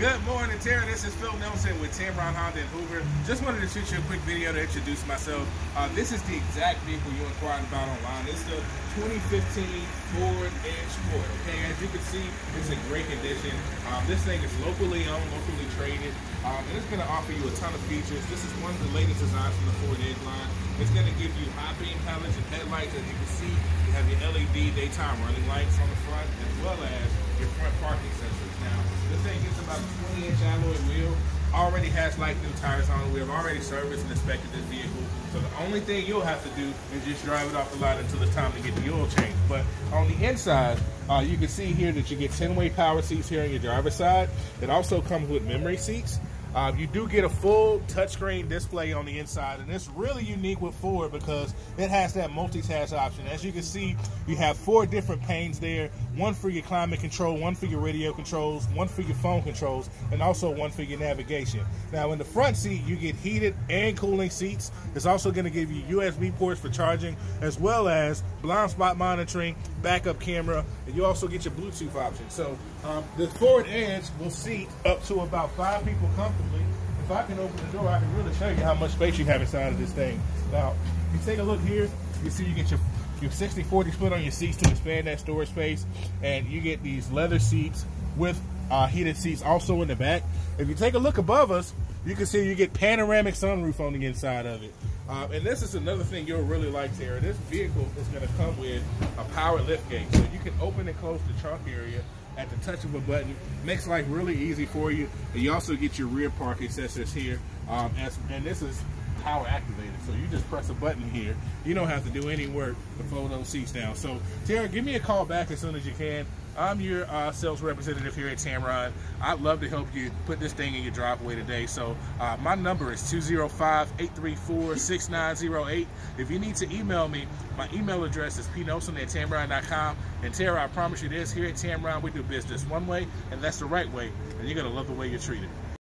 Good morning, Tara. This is Phil Nelson with Tameron Honda and Hoover. Just wanted to shoot you a quick video to introduce myself. Uh, this is the exact vehicle you inquired about online. It's the 2015 Ford Edge Sport. Okay, as you can see, it's in great condition. Um, this thing is locally owned, locally traded, um, and it's going to offer you a ton of features. This is one of the latest designs from the Ford Edge line. It's going to give you high beam halogen headlights. As you can see, you have your LED daytime running lights on the front, as well as your front parking sensors. Now, this thing gets about 20 inch alloy wheel. Already has like new tires on. We have already serviced and inspected this vehicle. So the only thing you'll have to do is just drive it off the lot until it's time to get the oil change. But on the inside, uh, you can see here that you get 10-way power seats here on your driver's side. It also comes with memory seats. Uh, you do get a full touchscreen display on the inside, and it's really unique with Ford because it has that multitask option. As you can see, you have four different panes there, one for your climate control, one for your radio controls, one for your phone controls, and also one for your navigation. Now, in the front seat, you get heated and cooling seats. It's also going to give you USB ports for charging, as well as blind spot monitoring, backup camera, and you also get your Bluetooth option. So um, the Ford Edge will seat up to about five people comfortably. If I can open the door, I can really show you how much space you have inside of this thing. Now, if you take a look here, you see you get your your 60-40 split on your seats to expand that storage space, and you get these leather seats with uh, heated seats also in the back. If you take a look above us, you can see you get panoramic sunroof on the inside of it. Uh, and this is another thing you'll really like, Tara. This vehicle is going to come with a power lift gate. So you can open and close the trunk area at the touch of a button. Makes life really easy for you. And you also get your rear parking sensors here. Um, as, and this is power activated. So you just press a button here. You don't have to do any work to fold those seats down. So Tara, give me a call back as soon as you can. I'm your uh, sales representative here at Tameron. I'd love to help you put this thing in your driveway today. So uh, my number is 205-834-6908. If you need to email me, my email address is pnelson at tameron.com. And Tara, I promise you this, here at Tameron, we do business one way, and that's the right way. And you're going to love the way you're treated.